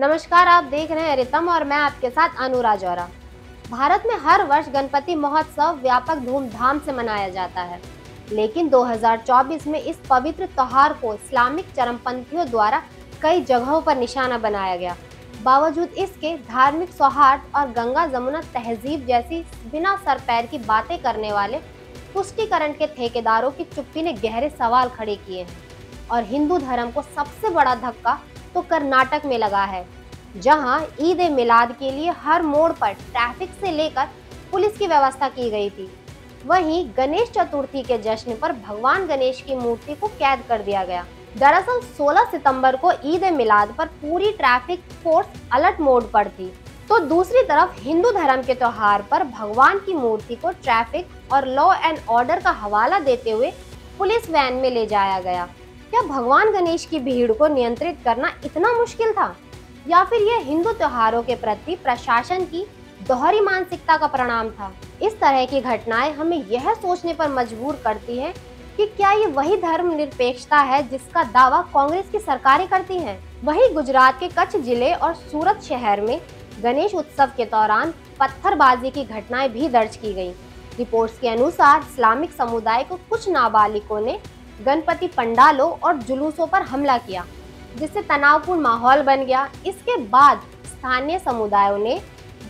नमस्कार, आप देख रहे हैं रितम और मैं आपके साथ अनुरा जौरा भारत में हर वर्ष गणपति महोत्सव व्यापक धूमधाम से मनाया जाता है। लेकिन 2024 में इस पवित्र त्योहार को इस्लामिक चरमपंथियों द्वारा कई जगहों पर निशाना बनाया गया। बावजूद इसके, धार्मिक सौहार्द और गंगा जमुना तहजीब जैसी बिना सर पैर की बातें करने वाले पुष्टिकरण के ठेकेदारों की चुप्पी ने गहरे सवाल खड़े किए हैं। और हिंदू धर्म को सबसे बड़ा धक्का तो कर्नाटक में लगा है। जहाँ ईद मिलाद के लिए हर मोड़ पर ट्रैफ़िक से लेकर पुलिस की व्यवस्था की गई थी। वहीं गणेश चतुर्थी के जश्न पर भगवान गणेश की मूर्ति को कैद कर दिया गया। दरअसल 16 सितंबर को ईद मिलाद पर पूरी ट्रैफ़िक फोर्स अलर्ट मोड पर थी। तो दूसरी तरफ़, हिंदू धर्म के त्योहार पर भगवान की मूर्ति को ट्रैफ़िक और लॉ एंड ऑर्डर का हवाला देते हुए पुलिस वैन में ले जाया गया। क्या भगवान गणेश की भीड़ को नियंत्रित करना इतना मुश्किल था? या फिर यह हिंदू त्योहारों के प्रति प्रशासन की दोहरी मानसिकता का परिणाम था। इस तरह की घटनाएँ हमें यह सोचने पर मजबूर करती हैं कि क्या ये वही धर्म निरपेक्षता है जिसका दावा कांग्रेस की सरकारें करती हैं? वही गुजरात के कच्छ ज़िले और सूरत शहर में गणेश उत्सव के दौरान पत्थरबाजी की घटनाएँ भी दर्ज की गई रिपोर्ट्स के अनुसार इस्लामिक समुदाय को कुछ नाबालिगों ने गणपति पंडालों और जुलूसों पर हमला किया। जिससे तनावपूर्ण माहौल बन गया। इसके बाद स्थानीय समुदायों ने,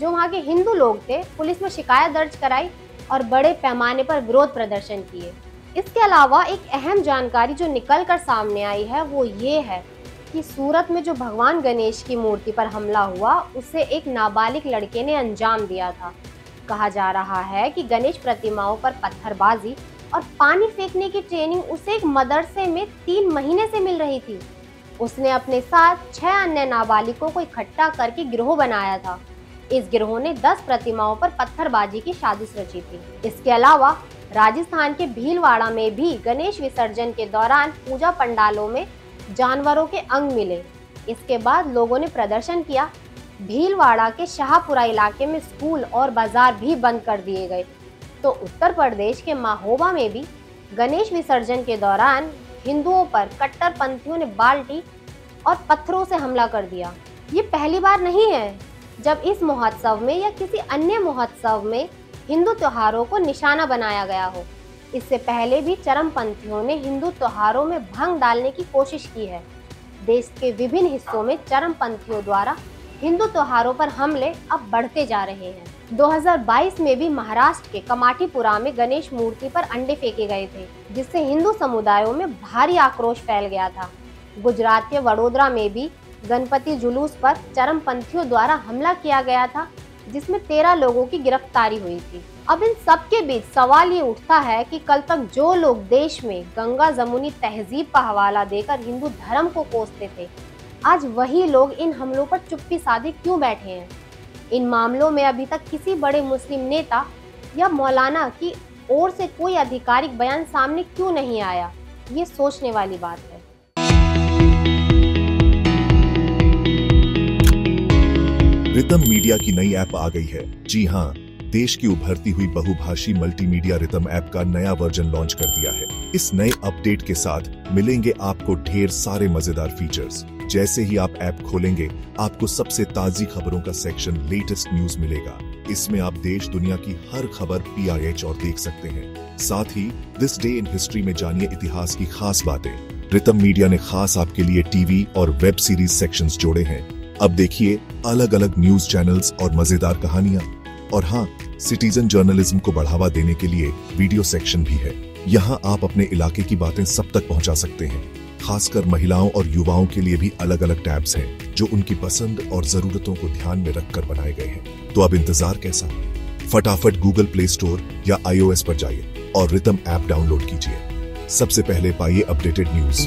जो वहाँ के हिंदू लोग थे, पुलिस में शिकायत दर्ज कराई और बड़े पैमाने पर विरोध प्रदर्शन किए। इसके अलावा एक अहम जानकारी जो निकल कर सामने आई है, वो ये है कि सूरत में जो भगवान गणेश की मूर्ति पर हमला हुआ, उसे एक नाबालिग लड़के ने अंजाम दिया था। कहा जा रहा है कि गणेश प्रतिमाओं पर पत्थरबाजी और पानी फेंकने की ट्रेनिंग उसे एक मदरसे में तीन महीने से मिल रही थी। उसने अपने साथ छह अन्य नाबालिगों को इकट्ठा करके गिरोह बनाया था। इस गिरोह ने 10 प्रतिमाओं पर पत्थरबाजी की साजिश रची थी। इसके अलावा राजस्थान के भीलवाड़ा में भी गणेश विसर्जन के दौरान पूजा पंडालों में जानवरों के अंग मिले। इसके बाद लोगों ने प्रदर्शन किया। भीलवाड़ा के शाहपुरा इलाके में स्कूल और बाज़ार भी बंद कर दिए गए। तो उत्तर प्रदेश के माहोबा में भी गणेश विसर्जन के दौरान हिंदुओं पर कट्टरपंथियों ने बाल्टी और पत्थरों से हमला कर दिया। ये पहली बार नहीं है जब इस महोत्सव में या किसी अन्य महोत्सव में हिंदू त्योहारों को निशाना बनाया गया हो। इससे पहले भी चरमपंथियों ने हिंदू त्योहारों में भंग डालने की कोशिश की है। देश के विभिन्न हिस्सों में चरमपंथियों द्वारा हिंदू त्योहारों पर हमले अब बढ़ते जा रहे हैं। 2022 में भी महाराष्ट्र के कमाटीपुरा में गणेश मूर्ति पर अंडे फेंके गए थे, जिससे हिंदू समुदायों में भारी आक्रोश फैल गया था। गुजरात के वडोदरा में भी गणपति जुलूस पर चरमपंथियों द्वारा हमला किया गया था, जिसमें तेरह लोगों की गिरफ्तारी हुई थी। अब इन सब के बीच सवाल ये उठता है कि कल तक जो लोग देश में गंगा जमुनी तहजीब का हवाला देकर हिंदू धर्म को कोसते थे आज वही लोग इन हमलों पर चुप्पी साधे क्यों बैठे हैं? इन मामलों में अभी तक किसी बड़े मुस्लिम नेता या मौलाना की ओर से कोई आधिकारिक बयान सामने क्यों नहीं आया? ये सोचने वाली बात है। रितम मीडिया की नई ऐप आ गई है। जी हाँ देश की उभरती हुई बहुभाषी मल्टीमीडिया रितम ऐप का नया वर्जन लॉन्च कर दिया है। इस नए अपडेट के साथ मिलेंगे आपको ढेर सारे मज़ेदार फीचर्स जैसे ही आप ऐप खोलेंगे, आपको सबसे ताजी खबरों का सेक्शन लेटेस्ट न्यूज़ मिलेगा। इसमें आप देश दुनिया की हर खबर पी और देख सकते हैं। साथ ही दिस डे इन हिस्ट्री में जानिए इतिहास की खास बातें। रितम मीडिया ने खास आपके लिए टीवी और वेब सीरीज़ सेक्शंस जोड़े हैं। अब देखिए अलग अलग न्यूज़ चैनल्स और मज़ेदार कहानियाँ। और हाँ सिटीजन जर्नलिज्म को बढ़ावा देने के लिए वीडियो सेक्शन भी है। यहाँ आप अपने इलाके की बातें सब तक पहुँचा सकते हैं। खासकर महिलाओं और युवाओं के लिए भी अलग अलग टैब्स हैं, जो उनकी पसंद और जरूरतों को ध्यान में रखकर बनाए गए हैं। तो अब इंतज़ार कैसा? फटाफट गूगल प्ले स्टोर या आईओएस पर जाइए और रितम ऐप डाउनलोड कीजिए। सबसे पहले पाइए अपडेटेड न्यूज़